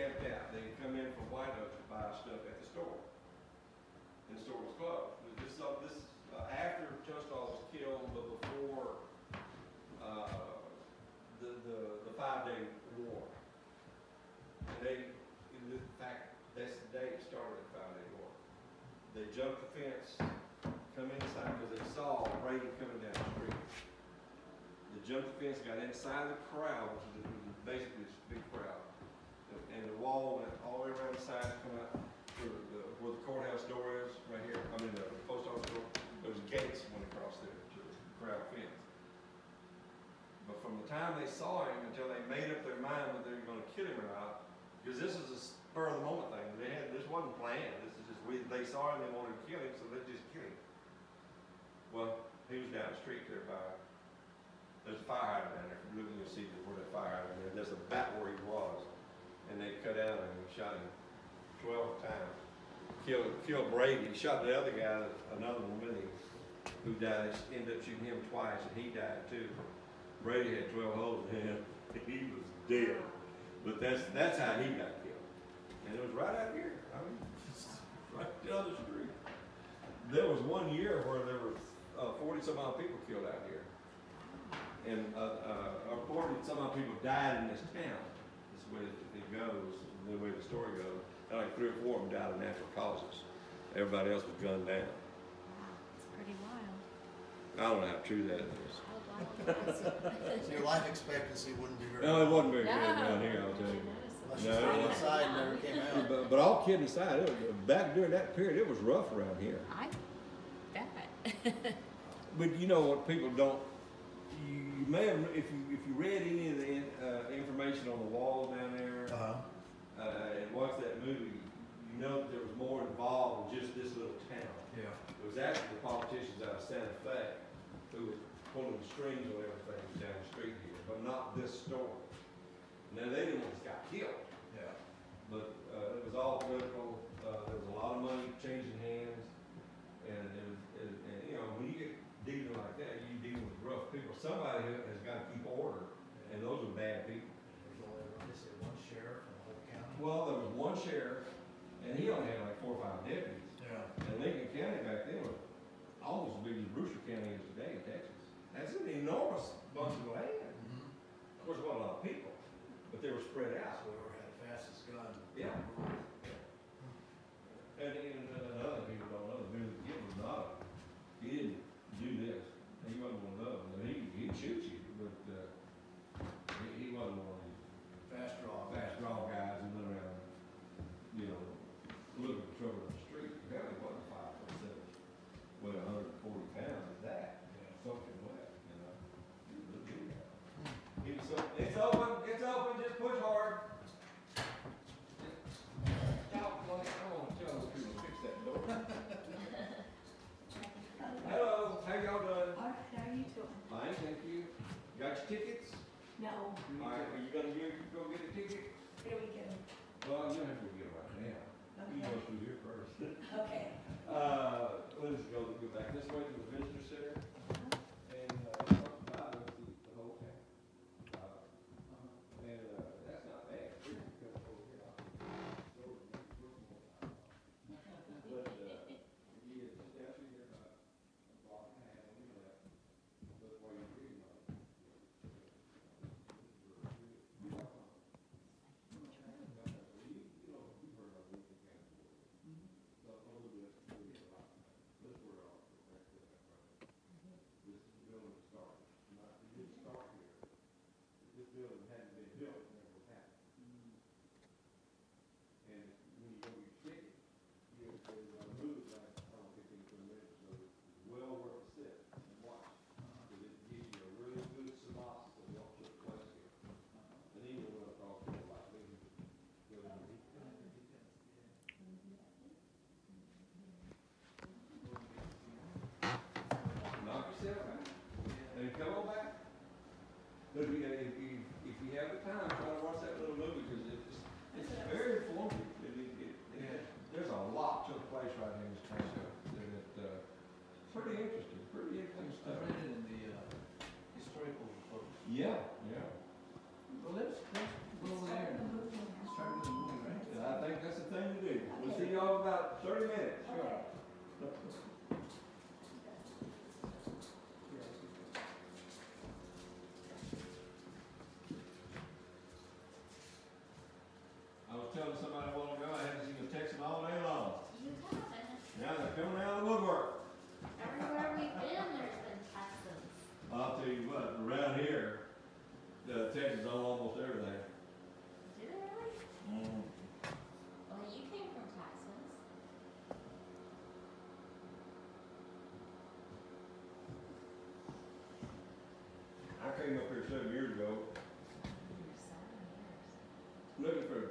camped out. They would come in from White Oak to buy stuff at the store. And the store was closed. This, uh, this uh, after Tunstall was killed, but before uh, the, the, the five-day war. And they, in fact, that's the day it started the five-day war. They jumped the fence, come inside, because they saw Reagan coming down the street. They jumped the fence, got inside the crowd, which is basically this big fence. But from the time they saw him until they made up their mind whether they were gonna kill him or not, because this is a spur of the moment thing, they had, this wasn't planned, this is just, we, they saw him, they wanted to kill him, so they just killed him. Well, he was down the street there by, there's a fire hydrant down there, if you look, see where that fire hydrant is, there's about where he was. And they cut out and shot him twelve times. Killed, killed Brady, shot the other guy, another one with him, who died, ended up shooting him twice, and he died too. Brady had twelve holes in him, he was dead. But that's, that's how he got killed. And it was right out here, I mean, right down the street. There was one year where there were uh, forty some odd people killed out here. And, uh, uh, some odd people died in this town. The way it goes, the way the story goes. Like three or four of them died of natural causes. Everybody else was gunned down. It's pretty wild. I don't know how true that is. So your life expectancy wouldn't be very. No, it wasn't very good No. around here, I'll tell you. Unless No, it stayed wasn't. inside and never came out. But, but all kidding aside, it was, back during that period, it was rough around here. I bet. But you know what people don't, you, you may have, if you, if you read any of the, in- uh, information on the wall down there, Uh-huh. uh, and watched that movie, you know that there was more involved than just this little town. Yeah. It was actually the politicians out of Santa Fe who were pulling strings on everything down the street here, but not this story. Now, they didn't want this guy killed, Yeah. but, uh, it was all political, uh, there was a lot of money changing hands. And, and, and, and, you know, when you get dealing like that, you dealing with rough people, somebody has gotta keep order, and those are bad people. There's only, one sheriff in the whole county. Well, there was one sheriff, and he only had like four or five deputies. Yeah. And Lincoln County back then was almost as big as Brewster County is today in Texas. That's an enormous bunch of land. Mm-hmm. Of course, it wasn't a lot of people, but they were spread out. about 30 minutes. Okay. Seven years ago. Looking for